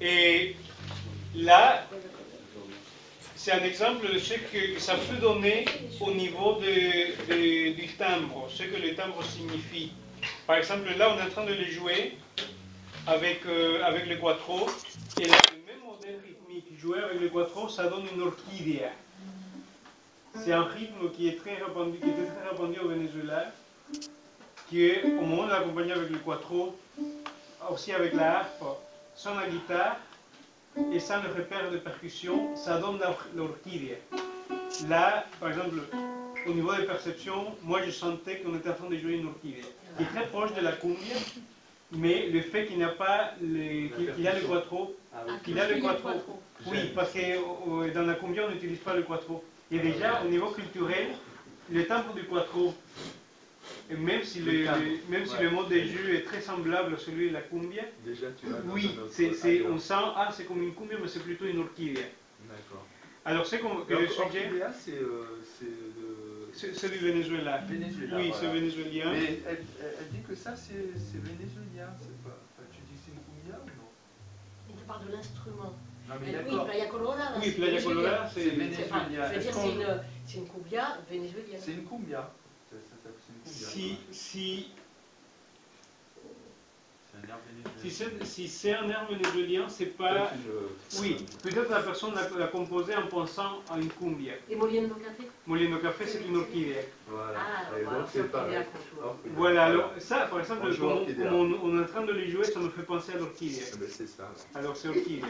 Et là, c'est un exemple de ce que ça peut donner au niveau de, du timbre, ce que le timbre signifie. Par exemple, là, on est en train de le jouer avec, euh, avec le quattro, et le même modèle rythmique joué avec le quattro, ça donne une orchidée. C'est un rythme qui est très répandu, qui était très répandu au Venezuela, qui est, au moment de l'accompagner avec le quattro, aussi avec la harpe, sans la guitare, et sans le repère de percussion, ça donne l'orchidée. Là, par exemple, au niveau des perceptions, moi je sentais qu'on était en train de jouer une orchidée, qui est très proche de la cumbia, mais le fait qu'il n'a pas qu'il a le quattro, qu'il a le quattro, oui, parce que dans la cumbia on n'utilise pas le quattro. Et déjà au niveau culturel, le tempo du quattro, même si le, même si le mode de jeu est très semblable à celui de la cumbia, déjà, tu oui, c'est, on sent ah c'est comme une cumbia mais c'est plutôt une orchidée. D'accord. Alors c'est comme le sujet. c'est euh, c'est du Venezuela. Venezuela oui, c'est vénézuélien. Mais elle, elle, dit que ça, c'est vénézuélien. Pas... Enfin, tu dis que c'est une cumbia ou non? Il te parle de l'instrument. Non, mais oui, Playa Colorada. Oui, Playa Colorada, c'est vénézuélien. je veux dire, c'est une, une cumbia vénézuélienne. C'est une cumbia. Si, si, si c'est un air vénézuélien, c'est pas. Oui, peut-être la personne l'a composé en pensant à une cumbia. Et Moliendo Café Moliendo Café, c'est une orchidée. Voilà. Ah, et donc c'est pareil. Voilà, alors ça, par exemple, comme on, on, est en train de les jouer, ça me fait penser à l'orchidée. Ah ben, c'est ça. Alors c'est orchidée.